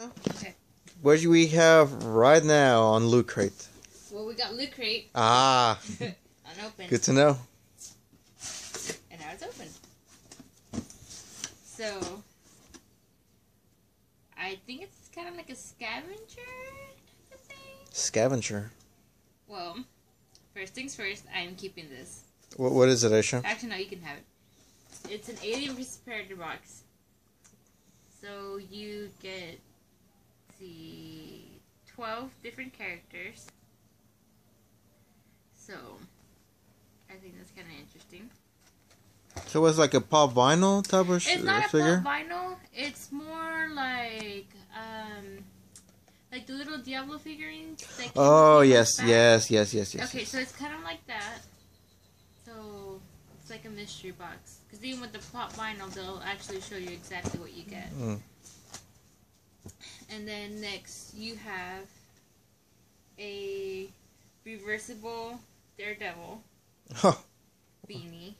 Okay. What do we have right now on Loot Crate? Well, we got Loot Crate Ah, unopened, good to know. and now it's open. So, I think it's kind of like a scavenger thing. Scavenger. Well, first things first, I am keeping this. What, what is it, Aisha? Actually, no, you can have it. It's an Alien Predator box. So you get the twelve different characters. So I think that's kind of interesting. So it's like a pop vinyl type of sh- It's not a figure? pop vinyl. It's more like um, like the little Diablo figurines. Oh yes, yes, yes, yes, yes. Okay, yes. so it's kind of like that. So it's like a mystery box. Because even with the pop vinyl, they'll actually show you exactly what you get. Mm. And then next, you have a reversible Daredevil beanie,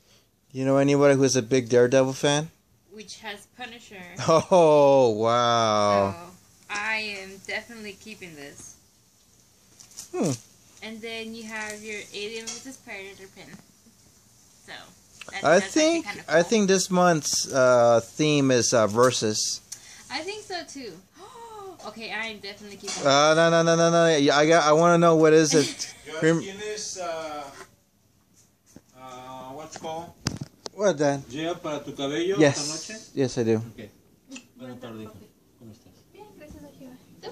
you know anybody who's a big Daredevil fan? which has Punisher. Oh wow! So I am definitely keeping this. Hmm. And then you have your Alien vs Predator pin. So that- I that's think kinda I think this month's uh, theme is uh, versus. I think so too. Okay, I am definitely keeping. Uh, no, no, no, no, no. Yeah, I got. I want to know what is it? Rem- ¿Tienes uh, uh, what's called? What then? Gel para tu cabello esta noche? Yes, yes, I do. Ok. Buenas tardes, hijo. ¿Cómo estás? Bien, gracias a Jehová. ¿Tú?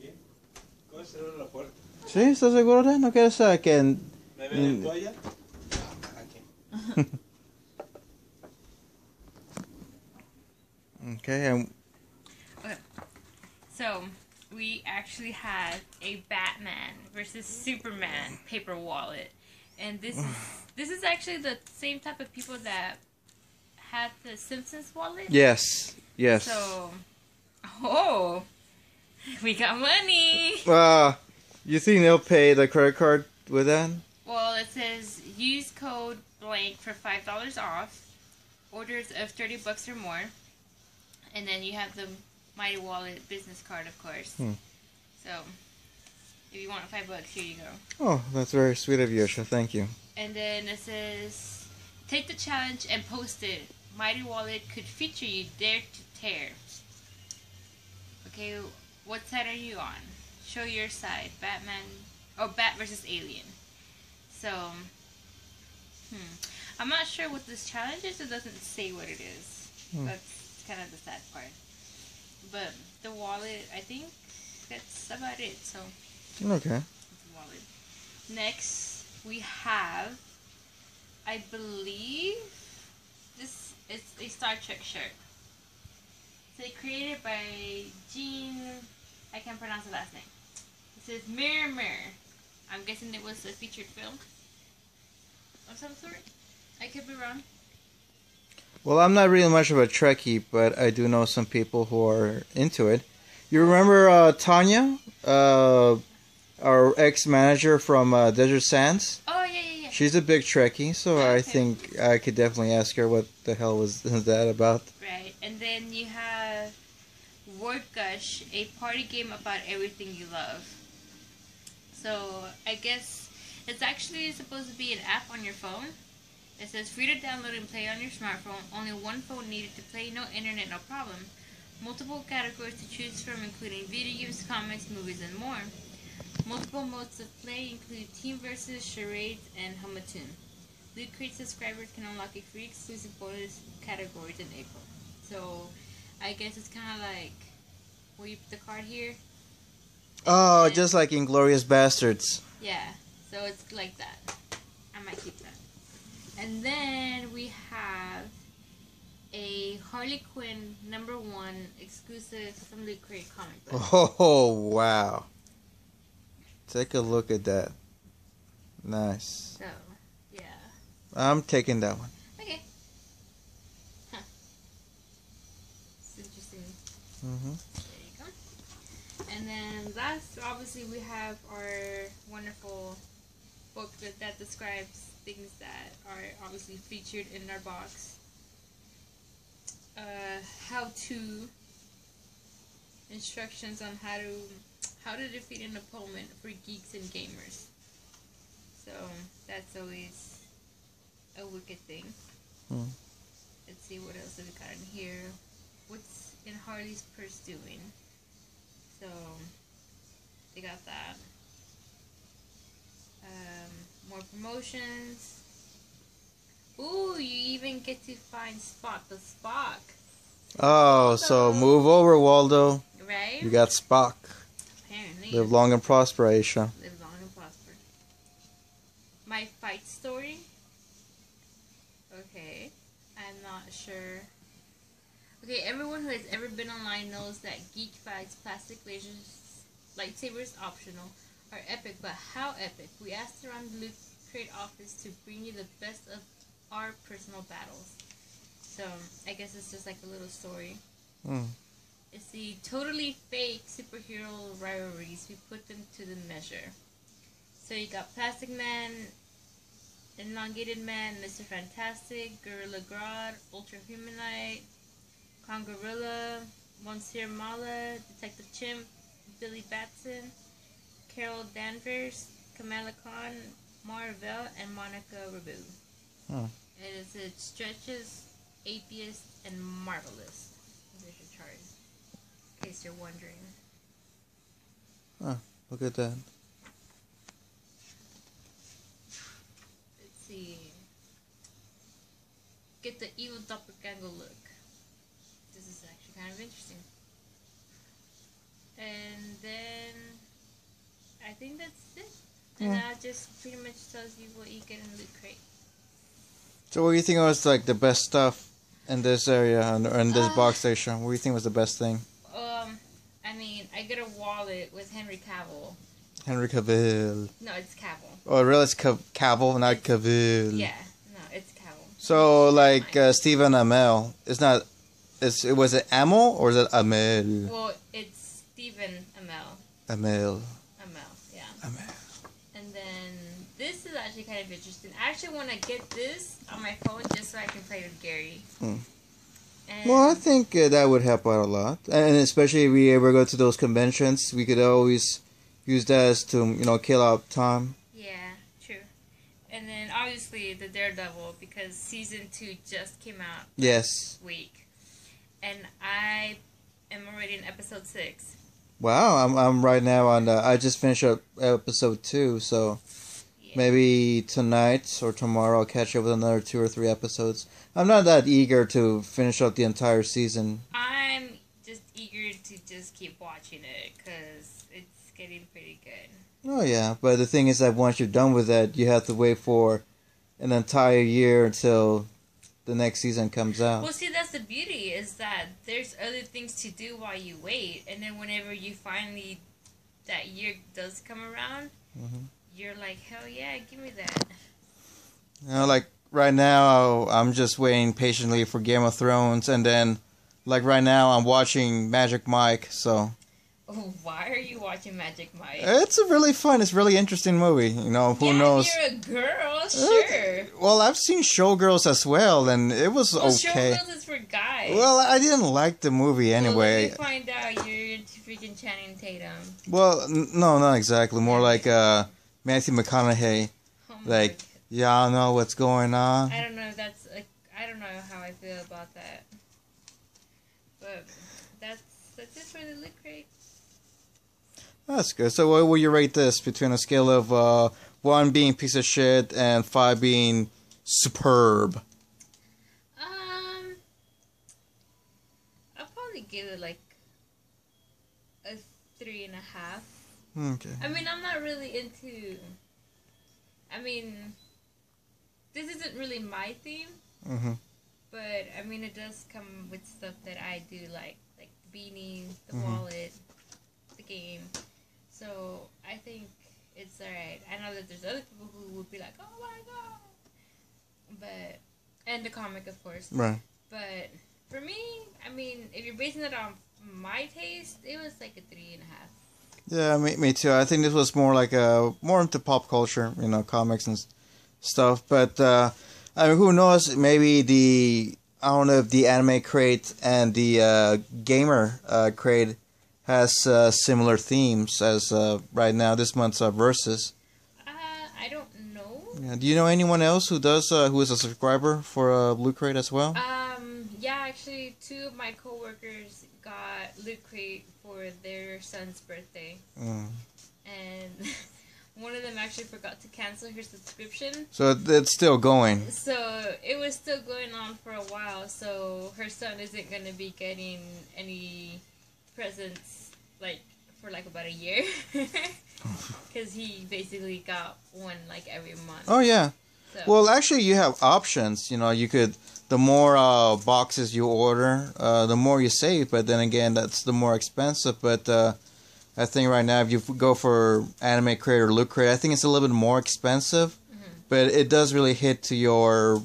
Bien. ¿Cómo cerrar la puerta? Sí, ¿estás seguro? de? ¿No quieres uh, que? ¿Me ven en toalla? Okay. Um, So we actually have a Batman versus Superman paper wallet, and this is this is actually the same type of people that had the Simpsons wallet. yes. Yes. So, oh, we got money. Uh, you think they'll pay the credit card with that? Well, it says use code blank for five dollars off orders of thirty bucks or more, and then you have the Mighty Wallet business card, of course. Hmm. So, if you want five bucks, here you go. Oh, that's very sweet of you, Asha. Thank you. And then it says take the challenge and post it. Mighty Wallet could feature you. Dare to tear. Okay, what side are you on? Show your side. Batman or Bat versus Alien. So, hmm. I'm not sure what this challenge is. It doesn't say what it is. Hmm. That's kind of the sad part. But the wallet, I think that's about it. So, Okay. wallet. Next, we have, I believe, this is a Star Trek shirt. It's created by Gene. I can't pronounce the last name. It says Mirror Mirror. I'm guessing it was a featured film of some sort. I could be wrong. Well, I'm not really much of a Trekkie, but I do know some people who are into it. You remember uh, Tanya, uh, our ex-manager from uh, Desert Sands? Oh yeah, yeah, yeah. She's a big Trekkie, so I think I could definitely ask her what the hell was that about. Right, and then you have Word Gush, a party game about everything you love. So I guess it's actually supposed to be an app on your phone. It says free to download and play on your smartphone. Only one phone needed to play. No internet, no problem. Multiple categories to choose from, including video games, comics, movies, and more. Multiple modes of play include Team Versus, Charades, and Humatoon. Loot Crate subscribers can unlock a free exclusive bonus categories in April. So, I guess it's kind of like where you put the card here. Oh, just like Inglourious Basterds. Yeah, so it's like that. I might keep that. And then we have a Harley Quinn number one exclusive from Loot Crate comic book. Oh, wow. Take a look at that. Nice. So, yeah. I'm taking that one. Okay. Huh. It's interesting. hmm There you go. And then last, obviously, we have our wonderful book that, that describes things that are obviously featured in our box. Uh, how to instructions on how to how to defeat an opponent for geeks and gamers. So that's always a wicked thing. Hmm. Let's see what else have we got in here. What's in Harley's purse doing? So they got that. Um, more promotions. Ooh, you even get to find Spock the Spock, Oh, so move over, Waldo. right? You got Spock. Apparently. Live long and prosper, Aisha. Live long and prosper. My fight story. Okay, I'm not sure. Okay, everyone who has ever been online knows that geek fights, plastic lasers, lightsabers optional, are epic. But how epic? We asked around the Loot Crate office to bring you the best of our personal battles. So I guess it's just like a little story. Hmm. It's the totally fake superhero rivalries. We put them to the measure. So you got Plastic Man, Elongated Man, Mr. Fantastic, Gorilla Grodd, Ultra Humanite, Congorilla, Monsieur Mallah, Detective Chimp, Billy Batson, Carol Danvers, Kamala Khan, Marvel, and Monica Rambeau. Hmm. It is it stretches, atheist, and marvelous. There's your chart. In case you're wondering. Look at that. Let's see. Get the evil doppelganger look. This is actually kind of interesting. And then I think that's it. And Yeah. that just pretty much tells you what you get in Loot Crate. So, what do you think was like the best stuff in this area and in this Uh, box station? What do you think was the best thing? Um, I mean, I get a wallet with Henry Cavill. Henry Cavill. No, it's Cavill. Oh, really? It's Cav- Cavill, not Cavill. Yeah, no, it's Cavill. So, like uh, Stephen Amell, it's not. It's it was it Amel or is it Amel? Well, it's Stephen Amell. Amel. Amell, yeah. Amel. This is actually kind of interesting. I actually want to get this on my phone just so I can play with Gary. Hmm. And Well, I think uh, that would help out a lot, and especially if we ever go to those conventions, we could always use that as to you know kill out time. yeah, true. And then obviously the Daredevil because season two just came out Yes. this week, and I am already in episode six. Wow, I'm I'm right now on. The, I just finished up episode two, so. Maybe tonight or tomorrow I'll catch up with another two or three episodes. I'm not that eager to finish up the entire season. I'm just eager to just keep watching it because it's getting pretty good. Oh yeah, but the thing is that once you're done with that, you have to wait for an entire year until the next season comes out. Well, see, that's the beauty is that there's other things to do while you wait, and then whenever you finally that year does come around, Mhm. You're like, hell yeah, give me that. You know, like right now, I'm just waiting patiently for Game of Thrones, and then, like right now, I'm watching Magic Mike. So Oh, why are you watching Magic Mike? it's a really fun, it's a really interesting movie. You know, who yeah, knows? You're a girl, sure. Well, I've seen Showgirls as well, and it was Well, okay. Showgirls is for guys. Well, I didn't like the movie Well, anyway. me find out you're freaking Channing Tatum. Well, no, not exactly. More like uh, Matthew McConaughey. Oh Like, y'all know what's going on. I don't know if that's like I don't know how I feel about that. But that's that's it for the loot crate. That's good. So, what will you rate this between a scale of uh, one being piece of shit and five being superb? Um, I'll probably give it like a three and a half. Okay. I mean, I'm not really into. I mean, this isn't really my theme, hmm but I mean, it does come with stuff that I do like, like the beanie, the Mhm. wallet, the game. So I think it's alright. I know that there's other people who would be like, "Oh my god," but and the comic, of course. Right. But for me, I mean, if you're basing it on my taste, it was like a three and a half. Yeah, me, me too. I think this was more like a more into pop culture, you know, comics and stuff. But uh, I mean, who knows? Maybe the I don't know if the anime crate and the uh, gamer uh, crate has uh, similar themes as uh, right now this month's uh, versus. Uh, I don't know. Yeah. Do you know anyone else who does uh, who is a subscriber for uh, Loot Crate as well? Um, yeah, actually, two of my coworkers Crate for their son's birthday, Mm. and one of them actually forgot to cancel her subscription. So it- it's still going. So it was still going on for a while. So her son isn't gonna be getting any presents like for like about a year, because he basically got one like every month. Oh yeah. So, Well, actually, you have options. You know, you could the more uh, boxes you order, uh, the more you save. But then again, that's the more expensive. But uh, I think right now, if you go for Anime Crate or Loot Crate, I think it's a little bit more expensive. But it does really hit to your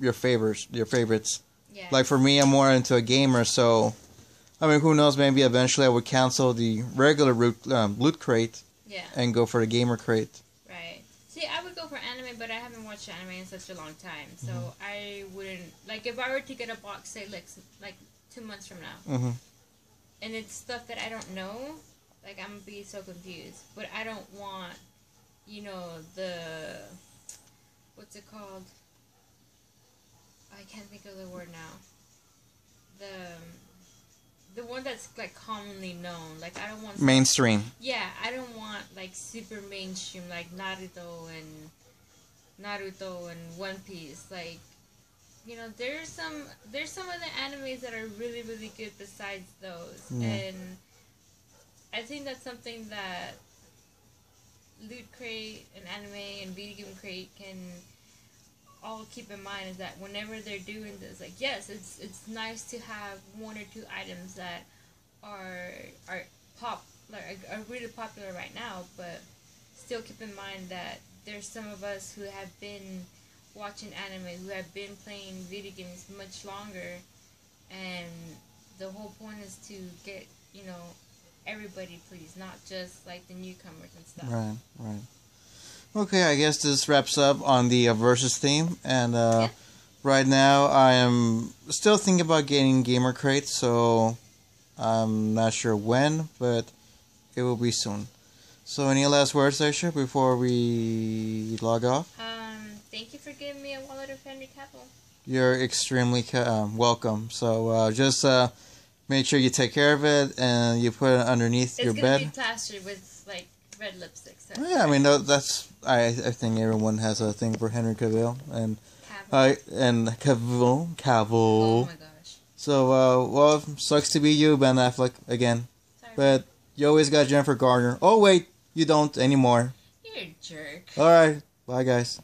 your favors, your favorites. yeah. Like for me, I'm more into a gamer, so I mean, who knows? Maybe eventually I would cancel the regular root, um, Loot Crate yeah. and go for the Gamer Crate. Right. See, I would go for anime, but I haven't watched anime in such a long time, so I wouldn't like if I were to get a box, say like like two months from now, hmm and it's stuff that I don't know, like I'm gonna be so confused. But I don't want, you know, the what's it called? I can't think of the word now. The that's like commonly known. Like I don't want Mainstream. yeah, I don't want like super mainstream like Naruto and Naruto and One Piece. Like, you know, there's some there's some other animes that are really really good besides those, Yeah. and I think that's something that Loot Crate and Anime and Video Game Crate can all keep in mind is that whenever they're doing this, like yes, it's it's nice to have one or two items that are are pop like are really popular right now, but still keep in mind that there's some of us who have been watching anime, who have been playing video games much longer, and the whole point is to get you know everybody pleased, not just like the newcomers and stuff. Right, right. Okay, I guess this wraps up on the uh, versus theme, and uh, Yeah. right now I am still thinking about getting gamer crates, so I'm not sure when, but it will be soon. So, any last words, Aisha, before we log off? Um, thank you for giving me a wallet of Henry Cavill. You're extremely ca- um, welcome. So, uh, just uh, make sure you take care of it and you put it underneath It's your gonna bed. be plastered with like red lipstick. So Oh, Yeah, I mean tha- that's I I think everyone has a thing for Henry Cavill and Cavill. I and Cavill oh Cavill. my gosh. So uh, well, sucks to be you, Ben Affleck again, Sorry. but you always got Jennifer Garner. Oh wait, you don't anymore. You're a jerk. All right, bye guys.